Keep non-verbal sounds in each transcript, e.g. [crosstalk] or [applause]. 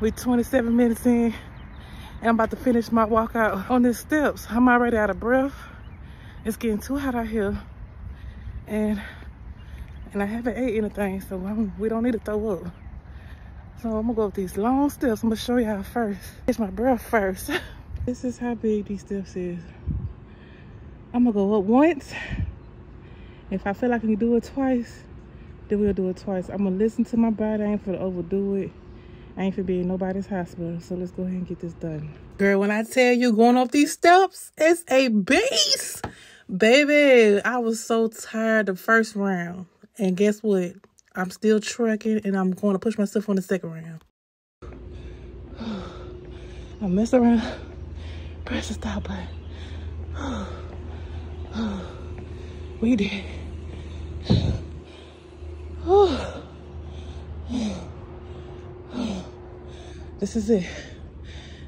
We 27 minutes in. And I'm about to finish my walk out on these steps. I'm already out of breath. It's getting too hot out here. And and I haven't ate anything, so I'm, we don't need to throw up. So I'm gonna go up these long steps. I'm gonna show y'all first. It's my breath first. [laughs] this is how big these steps is. I'm gonna go up once. If I feel like I can do it twice, then we'll do it twice. I'm gonna listen to my body. I ain't for to overdo it. I ain't for being nobody's hospital. So let's go ahead and get this done. Girl, when I tell you going up these steps, it's a beast. Baby, I was so tired the first round. And guess what? I'm still trucking and I'm going to push myself on the second round. I mess around, press the stop button. We did. This is it.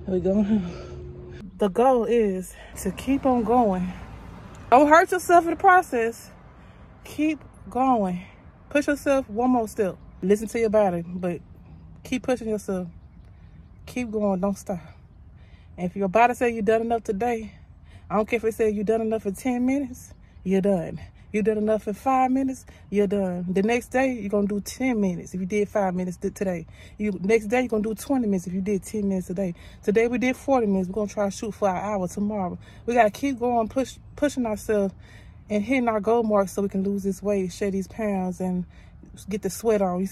We going home. The goal is to keep on going. Don't hurt yourself in the process. Keep going. Push yourself one more step. Listen to your body, but keep pushing yourself. Keep going, don't stop. And if your body says you've done enough today, I don't care if it says you've done enough for 10 minutes, you're done. You did enough in five minutes, you're done. The next day, you're gonna do 10 minutes if you did five minutes today. You Next day, you're gonna do 20 minutes if you did 10 minutes today. Today, we did 40 minutes. We're gonna try to shoot for an hour tomorrow. We gotta keep going, push, pushing ourselves and hitting our goal marks so we can lose this weight, shed these pounds, and get the sweat on.